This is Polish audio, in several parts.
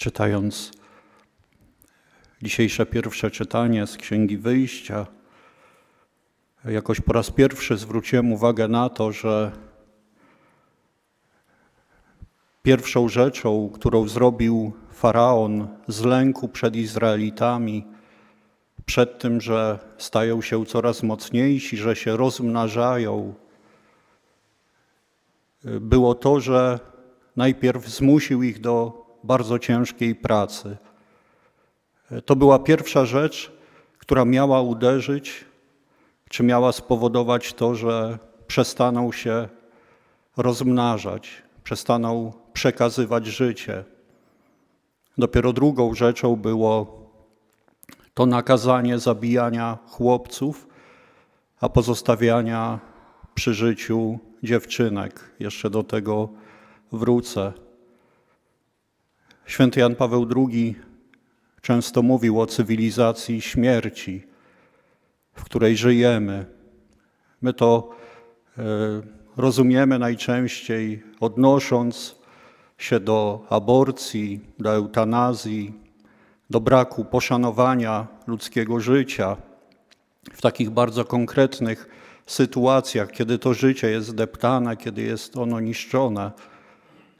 czytając dzisiejsze pierwsze czytanie z Księgi Wyjścia, jakoś po raz pierwszy zwróciłem uwagę na to, że pierwszą rzeczą, którą zrobił faraon z lęku przed Izraelitami, przed tym, że stają się coraz mocniejsi, że się rozmnażają, było to, że najpierw zmusił ich do bardzo ciężkiej pracy. To była pierwsza rzecz, która miała uderzyć, czy miała spowodować to, że przestaną się rozmnażać, przestaną przekazywać życie. Dopiero drugą rzeczą było to nakazanie zabijania chłopców, a pozostawiania przy życiu dziewczynek. Jeszcze do tego wrócę. Święty Jan Paweł II często mówił o cywilizacji śmierci, w której żyjemy. My to e, rozumiemy najczęściej odnosząc się do aborcji, do eutanazji, do braku poszanowania ludzkiego życia w takich bardzo konkretnych sytuacjach, kiedy to życie jest deptane, kiedy jest ono niszczone.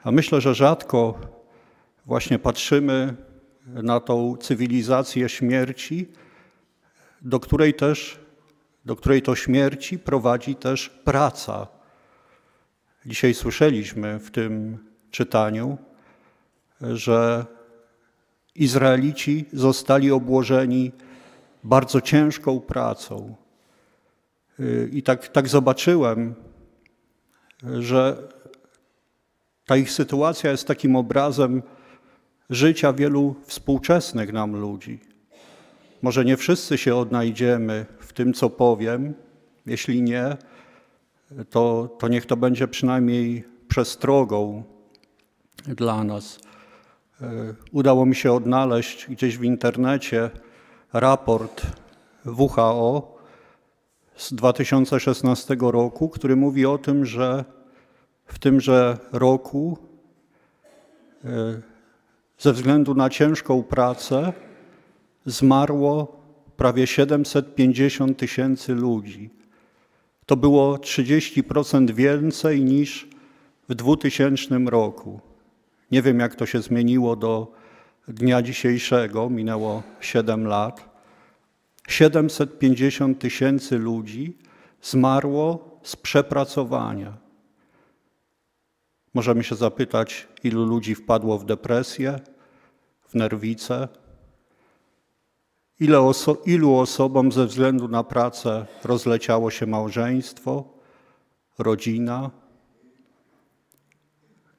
A myślę, że rzadko właśnie patrzymy na tą cywilizację śmierci, do której też, do której to śmierci prowadzi też praca. Dzisiaj słyszeliśmy w tym czytaniu, że Izraelici zostali obłożeni bardzo ciężką pracą. I tak, tak zobaczyłem, że ta ich sytuacja jest takim obrazem życia wielu współczesnych nam ludzi. Może nie wszyscy się odnajdziemy w tym, co powiem. Jeśli nie, to, to niech to będzie przynajmniej przestrogą dla nas. E, udało mi się odnaleźć gdzieś w internecie raport WHO z 2016 roku, który mówi o tym, że w tymże roku e, ze względu na ciężką pracę zmarło prawie 750 tysięcy ludzi. To było 30% więcej niż w 2000 roku. Nie wiem, jak to się zmieniło do dnia dzisiejszego, minęło 7 lat. 750 tysięcy ludzi zmarło z przepracowania. Możemy się zapytać, ilu ludzi wpadło w depresję, w nerwice, ile oso ilu osobom ze względu na pracę rozleciało się małżeństwo, rodzina.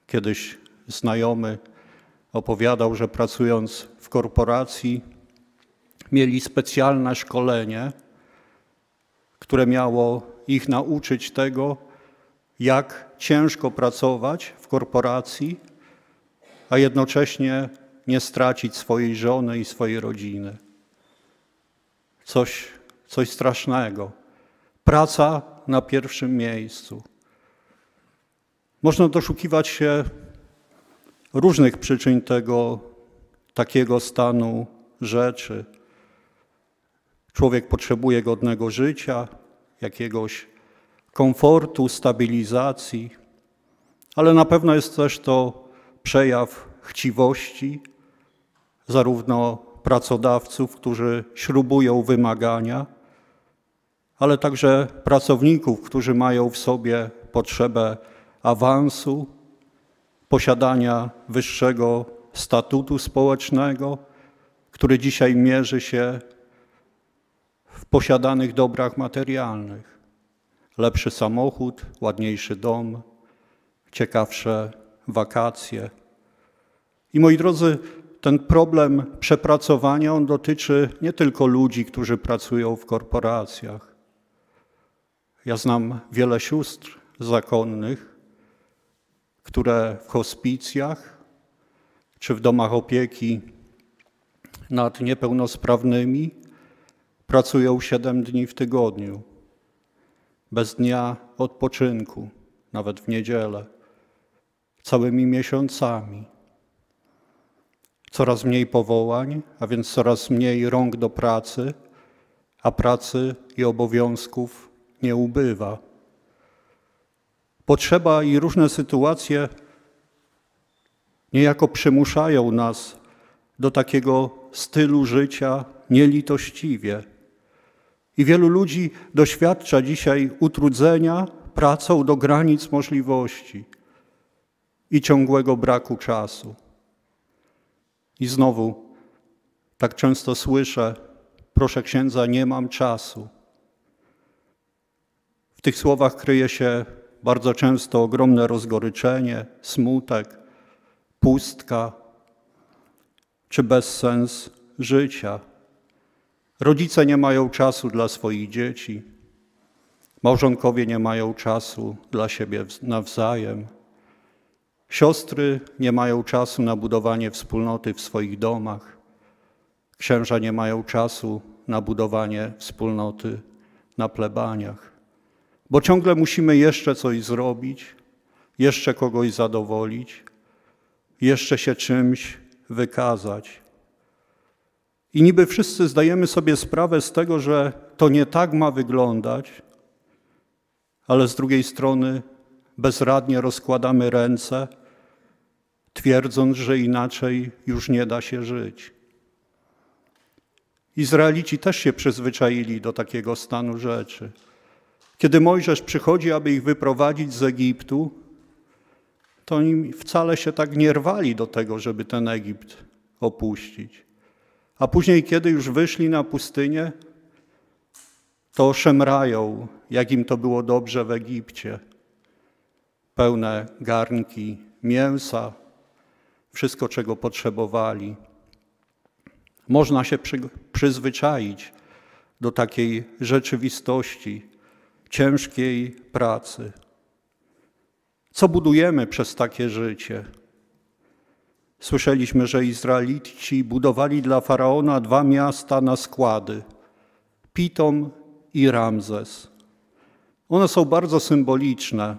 Kiedyś znajomy opowiadał, że pracując w korporacji mieli specjalne szkolenie, które miało ich nauczyć tego, jak ciężko pracować w korporacji, a jednocześnie nie stracić swojej żony i swojej rodziny. Coś, coś strasznego. Praca na pierwszym miejscu. Można doszukiwać się różnych przyczyn tego takiego stanu rzeczy. Człowiek potrzebuje godnego życia, jakiegoś komfortu, stabilizacji, ale na pewno jest też to przejaw chciwości, zarówno pracodawców, którzy śrubują wymagania, ale także pracowników, którzy mają w sobie potrzebę awansu, posiadania wyższego statutu społecznego, który dzisiaj mierzy się w posiadanych dobrach materialnych. Lepszy samochód, ładniejszy dom, ciekawsze wakacje. I moi drodzy, ten problem przepracowania, on dotyczy nie tylko ludzi, którzy pracują w korporacjach. Ja znam wiele sióstr zakonnych, które w hospicjach czy w domach opieki nad niepełnosprawnymi pracują siedem dni w tygodniu, bez dnia odpoczynku, nawet w niedzielę, całymi miesiącami. Coraz mniej powołań, a więc coraz mniej rąk do pracy, a pracy i obowiązków nie ubywa. Potrzeba i różne sytuacje niejako przymuszają nas do takiego stylu życia nielitościwie. I wielu ludzi doświadcza dzisiaj utrudzenia pracą do granic możliwości i ciągłego braku czasu. I znowu tak często słyszę, proszę księdza, nie mam czasu. W tych słowach kryje się bardzo często ogromne rozgoryczenie, smutek, pustka czy bezsens życia. Rodzice nie mają czasu dla swoich dzieci, małżonkowie nie mają czasu dla siebie nawzajem, siostry nie mają czasu na budowanie wspólnoty w swoich domach, księża nie mają czasu na budowanie wspólnoty na plebaniach, bo ciągle musimy jeszcze coś zrobić, jeszcze kogoś zadowolić, jeszcze się czymś wykazać. I niby wszyscy zdajemy sobie sprawę z tego, że to nie tak ma wyglądać, ale z drugiej strony bezradnie rozkładamy ręce, twierdząc, że inaczej już nie da się żyć. Izraelici też się przyzwyczaili do takiego stanu rzeczy. Kiedy Mojżesz przychodzi, aby ich wyprowadzić z Egiptu, to oni wcale się tak nie rwali do tego, żeby ten Egipt opuścić. A później, kiedy już wyszli na pustynię, to szemrają, jak im to było dobrze w Egipcie. Pełne garnki mięsa, wszystko, czego potrzebowali. Można się przy, przyzwyczaić do takiej rzeczywistości, ciężkiej pracy. Co budujemy przez takie życie? Słyszeliśmy, że Izraelici budowali dla faraona dwa miasta na składy Pitom i Ramzes. One są bardzo symboliczne,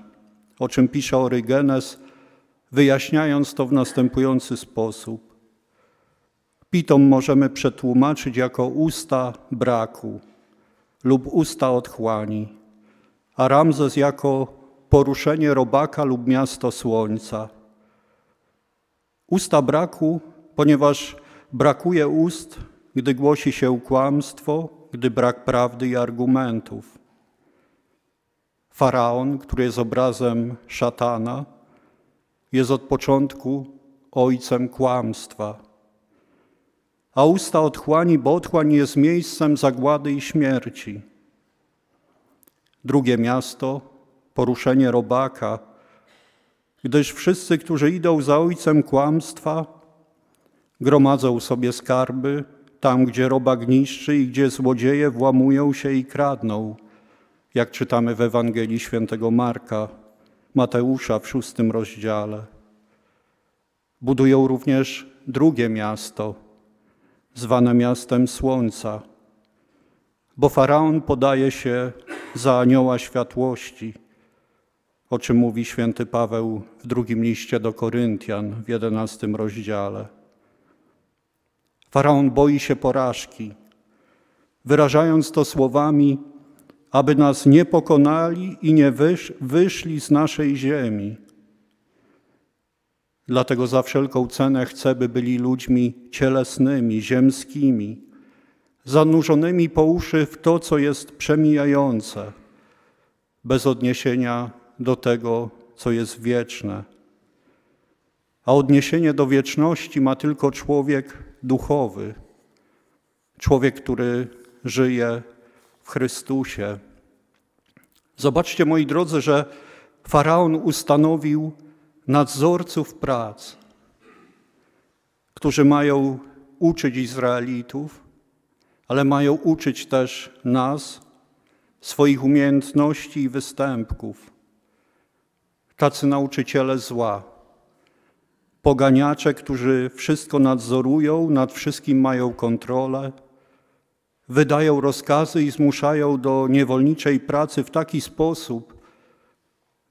o czym pisze Orygenes, wyjaśniając to w następujący sposób. Pitom możemy przetłumaczyć jako usta braku lub usta otchłani, a Ramzes jako poruszenie robaka lub miasto słońca. Usta braku, ponieważ brakuje ust, gdy głosi się kłamstwo, gdy brak prawdy i argumentów. Faraon, który jest obrazem szatana, jest od początku ojcem kłamstwa. A usta otchłani, bo otchłań jest miejscem zagłady i śmierci. Drugie miasto poruszenie robaka, gdyż wszyscy, którzy idą za ojcem kłamstwa, gromadzą sobie skarby tam, gdzie robak niszczy i gdzie złodzieje włamują się i kradną, jak czytamy w Ewangelii świętego Marka, Mateusza w szóstym rozdziale. Budują również drugie miasto, zwane miastem Słońca, bo faraon podaje się za anioła światłości – o czym mówi święty Paweł w drugim liście do Koryntian w jedenastym rozdziale. Faraon boi się porażki, wyrażając to słowami, aby nas nie pokonali i nie wysz, wyszli z naszej ziemi. Dlatego za wszelką cenę chce, by byli ludźmi cielesnymi, ziemskimi, zanurzonymi po uszy w to, co jest przemijające, bez odniesienia do tego, co jest wieczne. A odniesienie do wieczności ma tylko człowiek duchowy, człowiek, który żyje w Chrystusie. Zobaczcie, moi drodzy, że faraon ustanowił nadzorców prac, którzy mają uczyć Izraelitów, ale mają uczyć też nas swoich umiejętności i występków tacy nauczyciele zła, poganiacze, którzy wszystko nadzorują, nad wszystkim mają kontrolę, wydają rozkazy i zmuszają do niewolniczej pracy w taki sposób,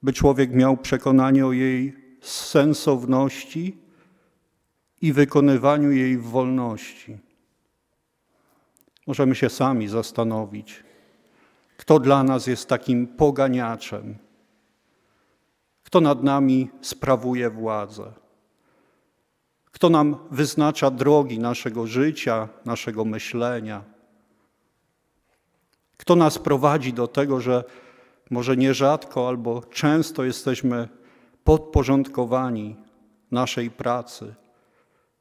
by człowiek miał przekonanie o jej sensowności i wykonywaniu jej w wolności. Możemy się sami zastanowić, kto dla nas jest takim poganiaczem, kto nad nami sprawuje władzę, kto nam wyznacza drogi naszego życia, naszego myślenia, kto nas prowadzi do tego, że może nierzadko albo często jesteśmy podporządkowani naszej pracy,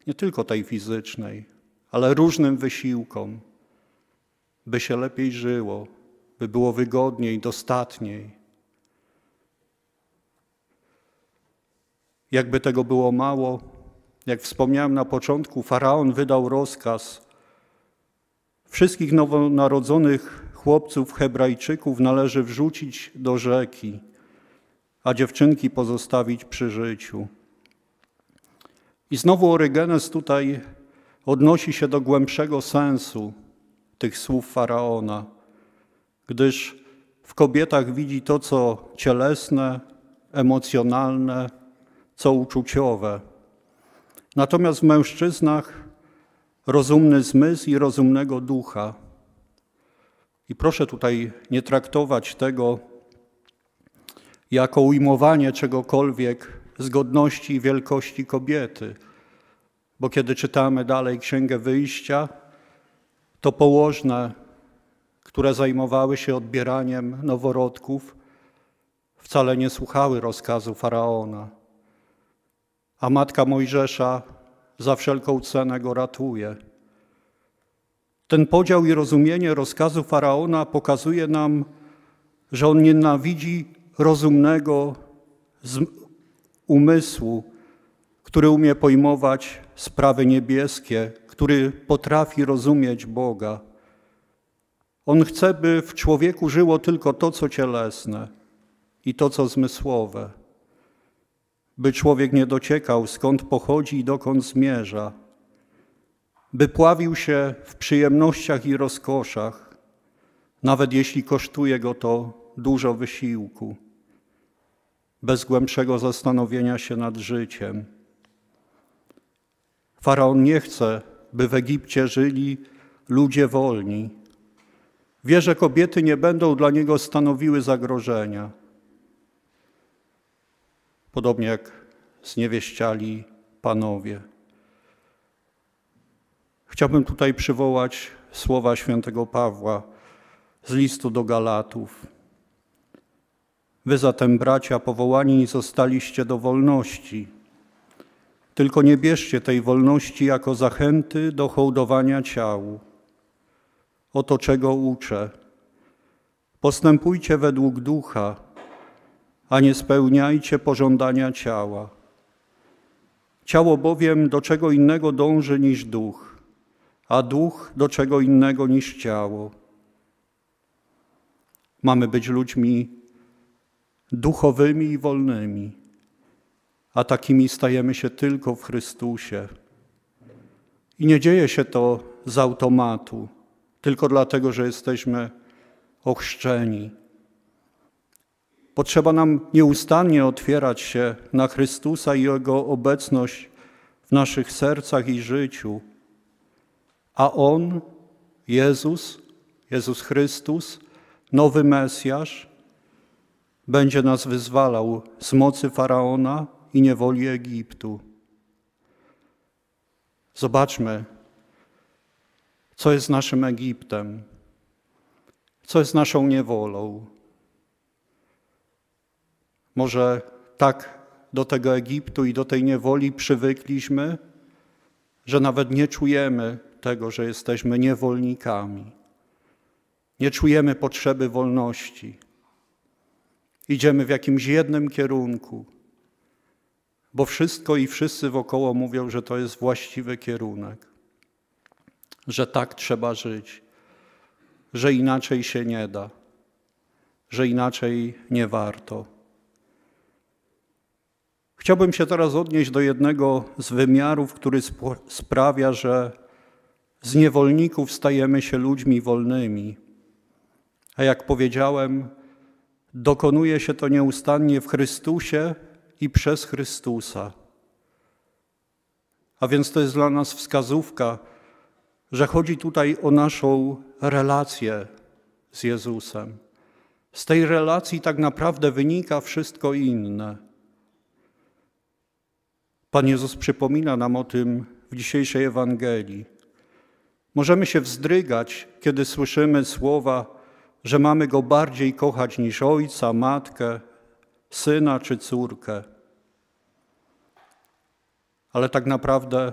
nie tylko tej fizycznej, ale różnym wysiłkom, by się lepiej żyło, by było wygodniej, dostatniej. Jakby tego było mało, jak wspomniałem na początku, faraon wydał rozkaz wszystkich nowonarodzonych chłopców Hebrajczyków należy wrzucić do rzeki, a dziewczynki pozostawić przy życiu. I znowu Orygenes tutaj odnosi się do głębszego sensu tych słów faraona, gdyż w kobietach widzi to, co cielesne, emocjonalne, co uczuciowe. Natomiast w mężczyznach rozumny zmysł i rozumnego ducha. I proszę tutaj nie traktować tego jako ujmowanie czegokolwiek z godności i wielkości kobiety, bo kiedy czytamy dalej Księgę Wyjścia, to położne, które zajmowały się odbieraniem noworodków, wcale nie słuchały rozkazu faraona. A matka Mojżesza za wszelką cenę go ratuje. Ten podział i rozumienie rozkazu faraona pokazuje nam, że on nienawidzi rozumnego umysłu, który umie pojmować sprawy niebieskie, który potrafi rozumieć Boga. On chce, by w człowieku żyło tylko to, co cielesne i to, co zmysłowe, by człowiek nie dociekał, skąd pochodzi i dokąd zmierza, by pławił się w przyjemnościach i rozkoszach, nawet jeśli kosztuje go to dużo wysiłku, bez głębszego zastanowienia się nad życiem. Faraon nie chce, by w Egipcie żyli ludzie wolni. Wie, że kobiety nie będą dla niego stanowiły zagrożenia. Podobnie jak zniewieściali panowie. Chciałbym tutaj przywołać słowa świętego Pawła z listu do Galatów. Wy zatem, bracia, powołani zostaliście do wolności. Tylko nie bierzcie tej wolności jako zachęty do hołdowania ciału. Oto czego uczę. Postępujcie według ducha, a nie spełniajcie pożądania ciała. Ciało bowiem do czego innego dąży niż duch, a duch do czego innego niż ciało. Mamy być ludźmi duchowymi i wolnymi, a takimi stajemy się tylko w Chrystusie. I nie dzieje się to z automatu, tylko dlatego, że jesteśmy ochrzczeni. Potrzeba nam nieustannie otwierać się na Chrystusa i Jego obecność w naszych sercach i życiu. A On, Jezus, Jezus Chrystus, nowy Mesjasz, będzie nas wyzwalał z mocy Faraona i niewoli Egiptu. Zobaczmy, co jest naszym Egiptem, co jest naszą niewolą. Może tak do tego Egiptu i do tej niewoli przywykliśmy, że nawet nie czujemy tego, że jesteśmy niewolnikami. Nie czujemy potrzeby wolności. Idziemy w jakimś jednym kierunku, bo wszystko i wszyscy wokoło mówią, że to jest właściwy kierunek, że tak trzeba żyć, że inaczej się nie da, że inaczej nie warto. Chciałbym się teraz odnieść do jednego z wymiarów, który sprawia, że z niewolników stajemy się ludźmi wolnymi. A jak powiedziałem, dokonuje się to nieustannie w Chrystusie i przez Chrystusa. A więc to jest dla nas wskazówka, że chodzi tutaj o naszą relację z Jezusem. Z tej relacji tak naprawdę wynika wszystko inne. Pan Jezus przypomina nam o tym w dzisiejszej Ewangelii. Możemy się wzdrygać, kiedy słyszymy słowa, że mamy Go bardziej kochać niż ojca, matkę, syna czy córkę. Ale tak naprawdę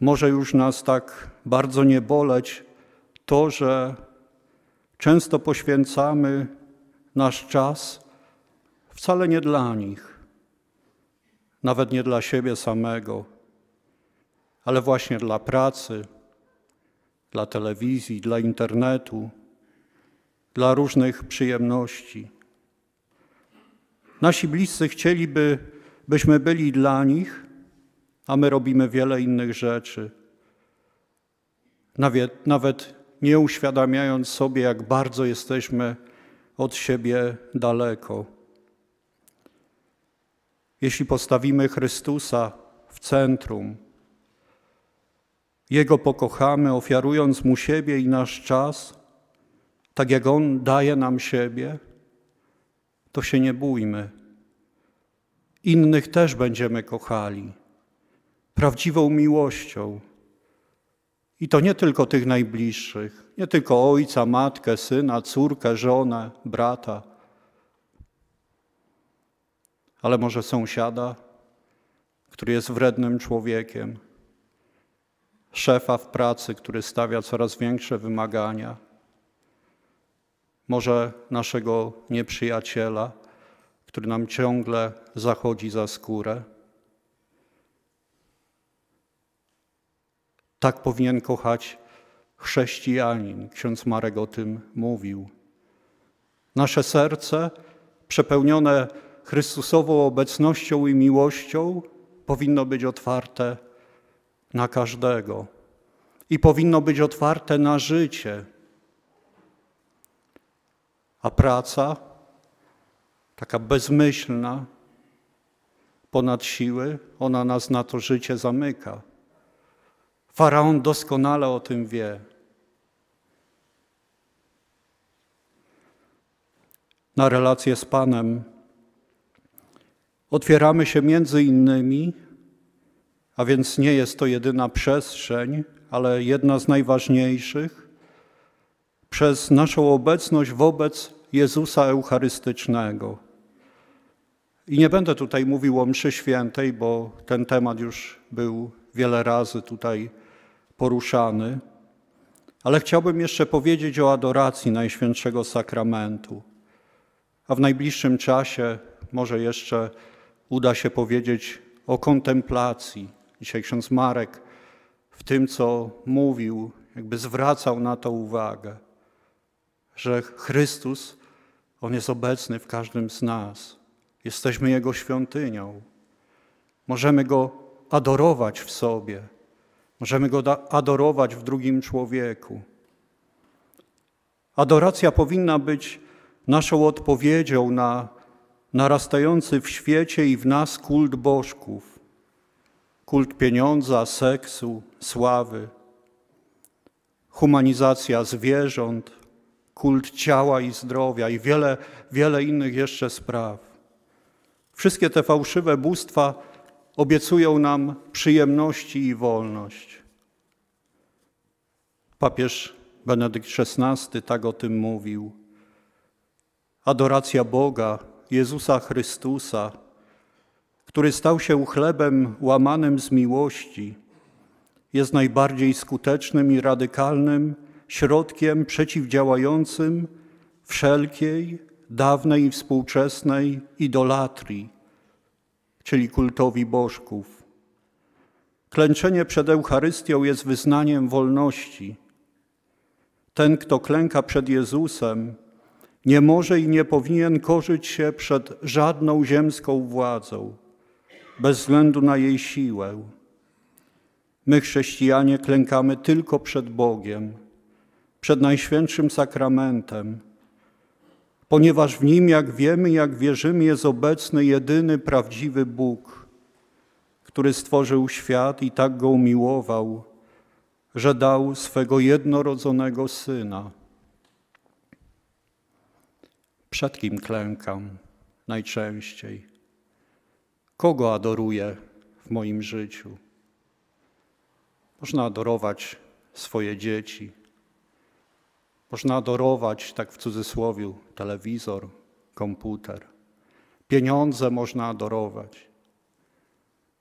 może już nas tak bardzo nie boleć to, że często poświęcamy nasz czas wcale nie dla nich, nawet nie dla siebie samego, ale właśnie dla pracy, dla telewizji, dla internetu, dla różnych przyjemności. Nasi bliscy chcieliby, byśmy byli dla nich, a my robimy wiele innych rzeczy. Nawet, nawet nie uświadamiając sobie, jak bardzo jesteśmy od siebie daleko. Jeśli postawimy Chrystusa w centrum, Jego pokochamy, ofiarując Mu siebie i nasz czas, tak jak On daje nam siebie, to się nie bójmy. Innych też będziemy kochali prawdziwą miłością. I to nie tylko tych najbliższych, nie tylko ojca, matkę, syna, córkę, żonę, brata, ale może sąsiada, który jest wrednym człowiekiem, szefa w pracy, który stawia coraz większe wymagania, może naszego nieprzyjaciela, który nam ciągle zachodzi za skórę. Tak powinien kochać chrześcijanin. Ksiądz Marek o tym mówił. Nasze serce, przepełnione Chrystusową obecnością i miłością, powinno być otwarte na każdego i powinno być otwarte na życie. A praca, taka bezmyślna, ponad siły, ona nas na to życie zamyka. Faraon doskonale o tym wie. Na relację z Panem otwieramy się między innymi, a więc nie jest to jedyna przestrzeń, ale jedna z najważniejszych, przez naszą obecność wobec Jezusa Eucharystycznego. I nie będę tutaj mówił o mszy świętej, bo ten temat już był wiele razy tutaj poruszany, ale chciałbym jeszcze powiedzieć o adoracji Najświętszego Sakramentu. A w najbliższym czasie może jeszcze uda się powiedzieć o kontemplacji. Dzisiaj ksiądz Marek w tym, co mówił, jakby zwracał na to uwagę, że Chrystus, On jest obecny w każdym z nas. Jesteśmy Jego świątynią. Możemy Go adorować w sobie Możemy go adorować w drugim człowieku. Adoracja powinna być naszą odpowiedzią na narastający w świecie i w nas kult bożków, kult pieniądza, seksu, sławy, humanizacja zwierząt, kult ciała i zdrowia i wiele, wiele innych jeszcze spraw. Wszystkie te fałszywe bóstwa obiecują nam przyjemności i wolność. Papież Benedykt XVI tak o tym mówił. Adoracja Boga, Jezusa Chrystusa, który stał się chlebem łamanym z miłości, jest najbardziej skutecznym i radykalnym środkiem przeciwdziałającym wszelkiej, dawnej i współczesnej idolatrii czyli kultowi bożków. Klęczenie przed Eucharystią jest wyznaniem wolności. Ten, kto klęka przed Jezusem, nie może i nie powinien korzyć się przed żadną ziemską władzą, bez względu na jej siłę. My, chrześcijanie, klękamy tylko przed Bogiem, przed Najświętszym Sakramentem, ponieważ w nim, jak wiemy, jak wierzymy, jest obecny jedyny prawdziwy Bóg, który stworzył świat i tak go umiłował, że dał swego jednorodzonego syna. Przed kim klękam najczęściej? Kogo adoruję w moim życiu? Można adorować swoje dzieci. Można adorować, tak w cudzysłowie, telewizor, komputer. Pieniądze można adorować.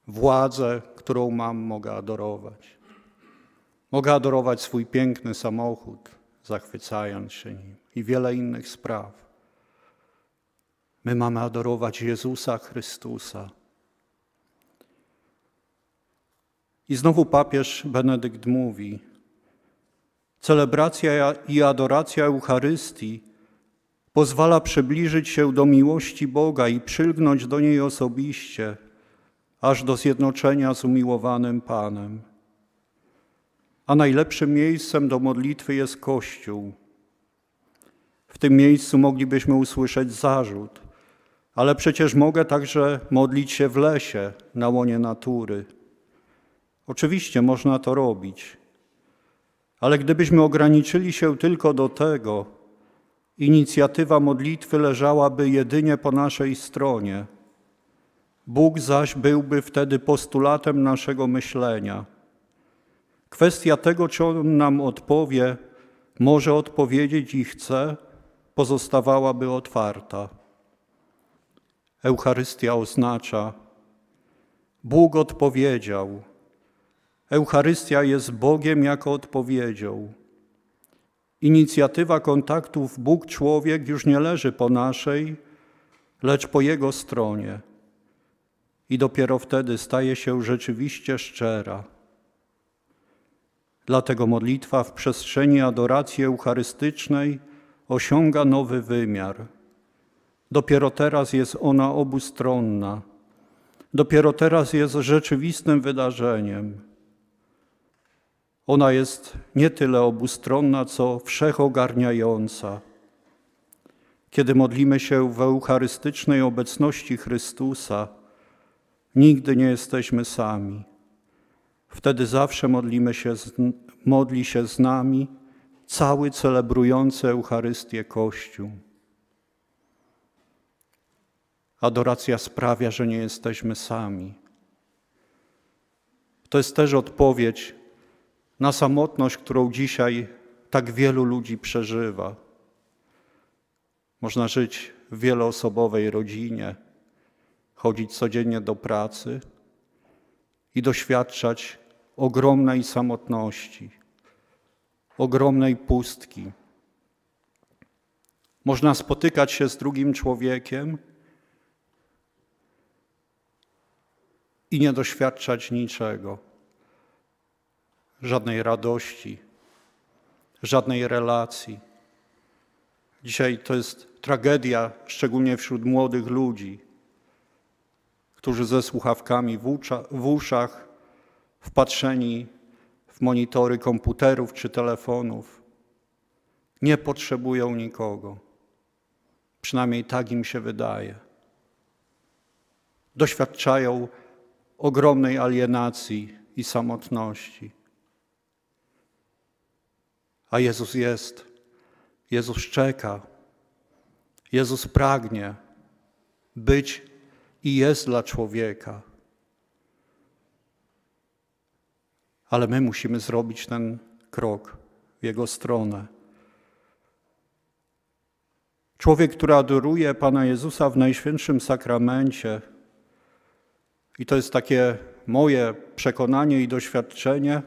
Władzę, którą mam, mogę adorować. Mogę adorować swój piękny samochód, zachwycając się nim i wiele innych spraw. My mamy adorować Jezusa Chrystusa. I znowu papież Benedykt mówi: Celebracja i adoracja Eucharystii pozwala przybliżyć się do miłości Boga i przylgnąć do niej osobiście, aż do zjednoczenia z umiłowanym Panem. A najlepszym miejscem do modlitwy jest Kościół. W tym miejscu moglibyśmy usłyszeć zarzut, ale przecież mogę także modlić się w lesie, na łonie natury. Oczywiście można to robić, ale gdybyśmy ograniczyli się tylko do tego, inicjatywa modlitwy leżałaby jedynie po naszej stronie. Bóg zaś byłby wtedy postulatem naszego myślenia. Kwestia tego, czy On nam odpowie, może odpowiedzieć i chce, pozostawałaby otwarta. Eucharystia oznacza, Bóg odpowiedział. Eucharystia jest Bogiem jako odpowiedzią. Inicjatywa kontaktów Bóg-człowiek już nie leży po naszej, lecz po Jego stronie. I dopiero wtedy staje się rzeczywiście szczera. Dlatego modlitwa w przestrzeni adoracji eucharystycznej osiąga nowy wymiar. Dopiero teraz jest ona obustronna. Dopiero teraz jest rzeczywistym wydarzeniem. Ona jest nie tyle obustronna, co wszechogarniająca. Kiedy modlimy się w eucharystycznej obecności Chrystusa, nigdy nie jesteśmy sami. Wtedy zawsze modlimy się, modli się z nami cały celebrujący Eucharystię Kościół. Adoracja sprawia, że nie jesteśmy sami. To jest też odpowiedź na samotność, którą dzisiaj tak wielu ludzi przeżywa. Można żyć w wieloosobowej rodzinie, chodzić codziennie do pracy i doświadczać ogromnej samotności, ogromnej pustki. Można spotykać się z drugim człowiekiem i nie doświadczać niczego żadnej radości, żadnej relacji. Dzisiaj to jest tragedia, szczególnie wśród młodych ludzi, którzy ze słuchawkami w, uszach, wpatrzeni w monitory komputerów czy telefonów, nie potrzebują nikogo. Przynajmniej tak im się wydaje. Doświadczają ogromnej alienacji i samotności. A Jezus jest. Jezus czeka. Jezus pragnie być i jest dla człowieka. Ale my musimy zrobić ten krok w Jego stronę. Człowiek, który adoruje Pana Jezusa w Najświętszym Sakramencie, i to jest takie moje przekonanie i doświadczenie,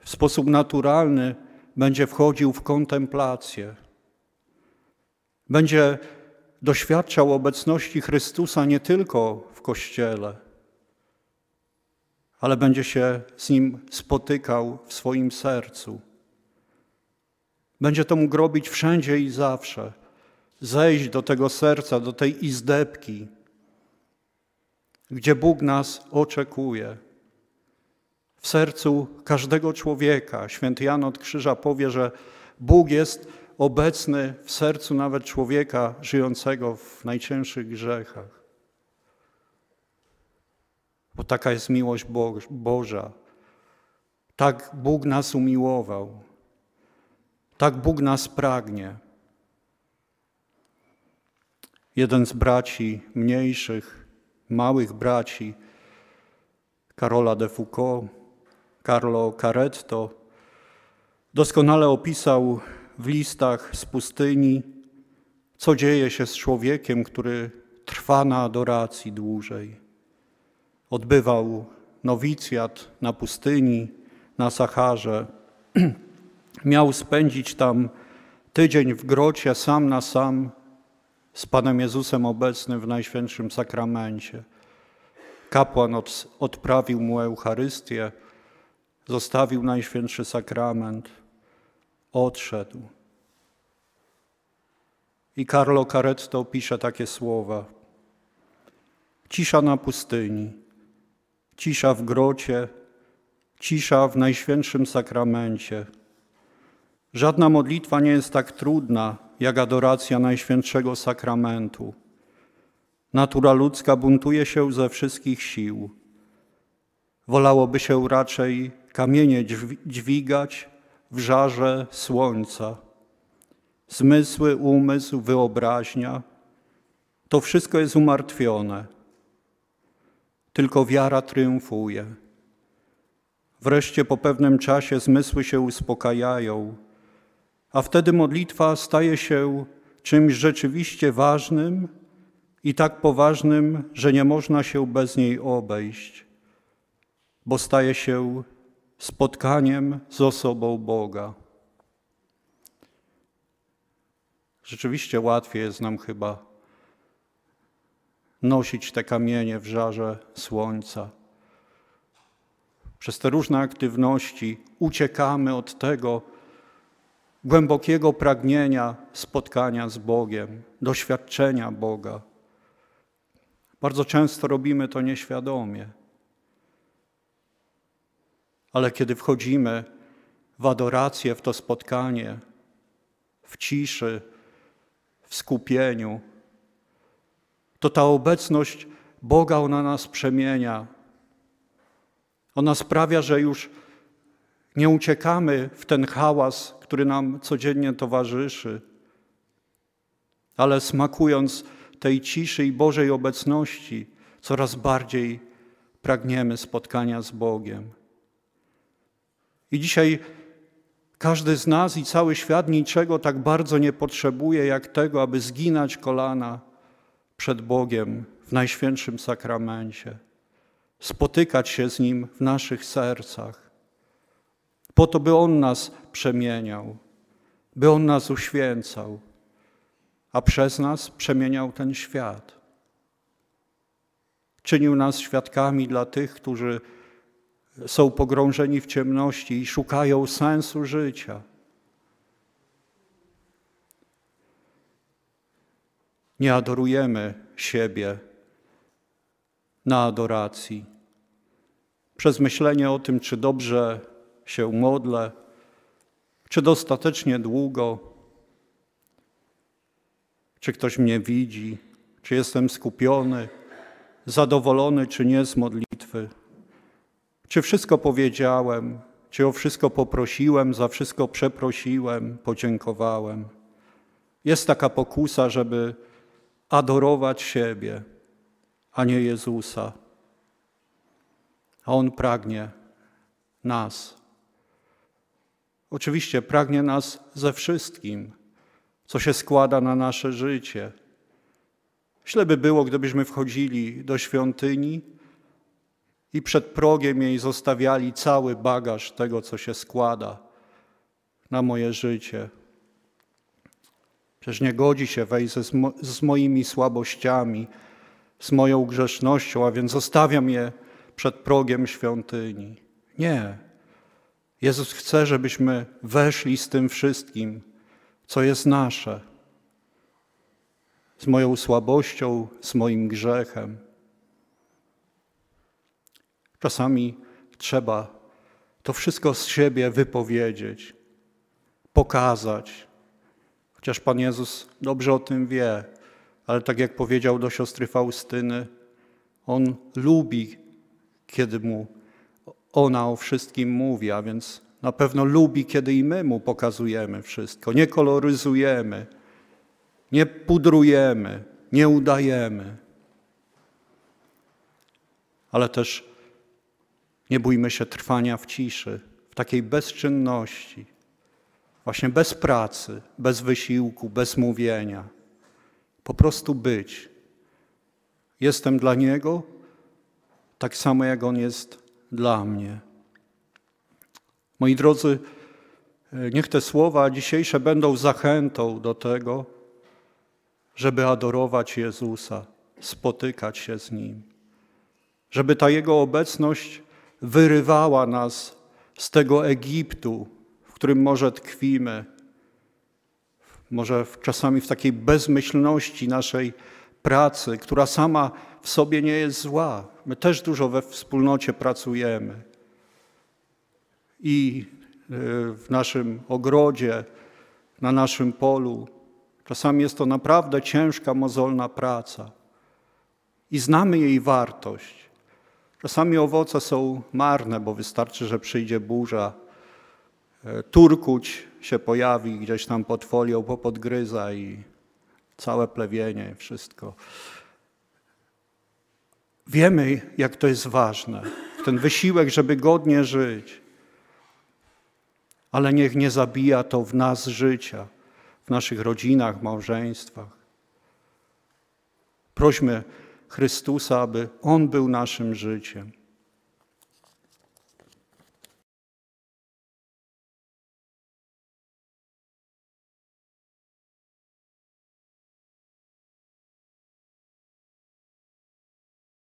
w sposób naturalny będzie wchodził w kontemplację. Będzie doświadczał obecności Chrystusa nie tylko w Kościele, ale będzie się z Nim spotykał w swoim sercu. Będzie to mógł robić wszędzie i zawsze. Zejść do tego serca, do tej izdebki, gdzie Bóg nas oczekuje w sercu każdego człowieka. Święty Jan od Krzyża powie, że Bóg jest obecny w sercu nawet człowieka żyjącego w najcięższych grzechach. bo taka jest miłość Boża. Tak Bóg nas umiłował. Tak Bóg nas pragnie. Jeden z braci mniejszych, małych braci, Karola de Foucault, Carlo Caretto, doskonale opisał w listach z pustyni, co dzieje się z człowiekiem, który trwa na adoracji dłużej. Odbywał nowicjat na pustyni, na Saharze. Miał spędzić tam tydzień w grocie sam na sam z Panem Jezusem obecnym w Najświętszym Sakramencie. Kapłan od, odprawił mu Eucharystię, zostawił Najświętszy Sakrament, odszedł. I Carlo Caretto pisze takie słowa. Cisza na pustyni, cisza w grocie, cisza w Najświętszym Sakramencie. Żadna modlitwa nie jest tak trudna, jak adoracja Najświętszego Sakramentu. Natura ludzka buntuje się ze wszystkich sił. Wolałoby się raczej kamienie dźwigać w żarze słońca. Zmysły, umysł, wyobraźnia to wszystko jest umartwione. Tylko wiara triumfuje. Wreszcie po pewnym czasie zmysły się uspokajają, a wtedy modlitwa staje się czymś rzeczywiście ważnym i tak poważnym, że nie można się bez niej obejść, bo staje się spotkaniem z osobą Boga. Rzeczywiście łatwiej jest nam chyba nosić te kamienie w żarze słońca. Przez te różne aktywności uciekamy od tego głębokiego pragnienia spotkania z Bogiem, doświadczenia Boga. Bardzo często robimy to nieświadomie. Ale kiedy wchodzimy w adorację, w to spotkanie, w ciszy, w skupieniu, to ta obecność Boga ona nas przemienia. Ona sprawia, że już nie uciekamy w ten hałas, który nam codziennie towarzyszy, ale smakując tej ciszy i Bożej obecności, coraz bardziej pragniemy spotkania z Bogiem. I dzisiaj każdy z nas i cały świat niczego tak bardzo nie potrzebuje, jak tego, aby zginać kolana przed Bogiem w Najświętszym Sakramencie, spotykać się z Nim w naszych sercach, po to, by On nas przemieniał, by On nas uświęcał, a przez nas przemieniał ten świat. Czynił nas świadkami dla tych, którzy są pogrążeni w ciemności i szukają sensu życia. Nie adorujemy siebie na adoracji. Przez myślenie o tym, czy dobrze się modlę, czy dostatecznie długo, czy ktoś mnie widzi, czy jestem skupiony, zadowolony, czy nie z modlitwy. Czy wszystko powiedziałem, czy o wszystko poprosiłem, za wszystko przeprosiłem, podziękowałem. Jest taka pokusa, żeby adorować siebie, a nie Jezusa. A On pragnie nas. Oczywiście pragnie nas ze wszystkim, co się składa na nasze życie. Źle by było, gdybyśmy wchodzili do świątyni i przed progiem jej zostawiali cały bagaż tego, co się składa na moje życie. Przecież nie godzi się wejść z, mo z moimi słabościami, z moją grzesznością, a więc zostawiam je przed progiem świątyni. Nie. Jezus chce, żebyśmy weszli z tym wszystkim, co jest nasze, z moją słabością, z moim grzechem. Czasami trzeba to wszystko z siebie wypowiedzieć, pokazać. Chociaż Pan Jezus dobrze o tym wie, ale tak jak powiedział do siostry Faustyny, On lubi, kiedy mu ona o wszystkim mówi, a więc na pewno lubi, kiedy i my mu pokazujemy wszystko. Nie koloryzujemy, nie pudrujemy, nie udajemy. Ale też nie bójmy się trwania w ciszy, w takiej bezczynności, właśnie bez pracy, bez wysiłku, bez mówienia. Po prostu być. Jestem dla Niego tak samo, jak On jest dla mnie. Moi drodzy, niech te słowa dzisiejsze będą zachętą do tego, żeby adorować Jezusa, spotykać się z Nim, żeby ta Jego obecność wyrywała nas z tego Egiptu, w którym może tkwimy, może czasami w takiej bezmyślności naszej pracy, która sama w sobie nie jest zła. My też dużo we wspólnocie pracujemy. I y, w naszym ogrodzie, na naszym polu. Czasami jest to naprawdę ciężka, mozolna praca. I znamy jej wartość. Czasami owoce są marne, bo wystarczy, że przyjdzie burza, e, turkuć się pojawi gdzieś tam pod folią, popodgryza i całe plewienie, wszystko. Wiemy, jak to jest ważne, ten wysiłek, żeby godnie żyć. Ale niech nie zabija to w nas życia, w naszych rodzinach, małżeństwach. Prośmy Chrystusa, aby On był naszym życiem.